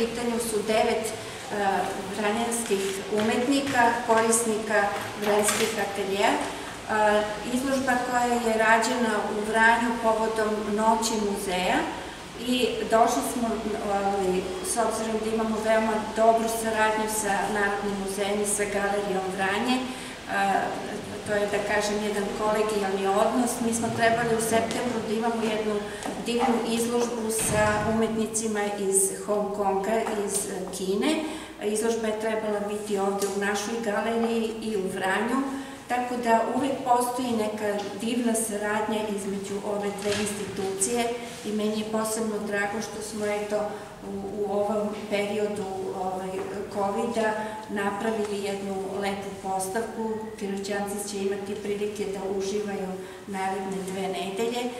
pitanju su devet vranjanskih umetnika, korisnika vranjskih ateljeja. Izložba koja je rađena u Vranju povodom Noći muzeja i došli smo, s obzirom da imamo veoma dobru saradnju sa Narodnim muzejem i sa Galerijom Vranje, to je, da kažem, jedan kolegijalni odnos. Mi smo trebali u septembru da imamo jednu divnu izložbu sa umetnicima iz Hong Konga, iz Kine. Izložba je trebala biti ovde u našoj galeriji i u Vranju, tako da uvek postoji neka divna saradnja između ove dve institucije i meni je posebno drago što smo eto u, u COVID-a napravili jednu lepu postavku. Piroćanci će imati prilike da uživaju naredne dve nedelje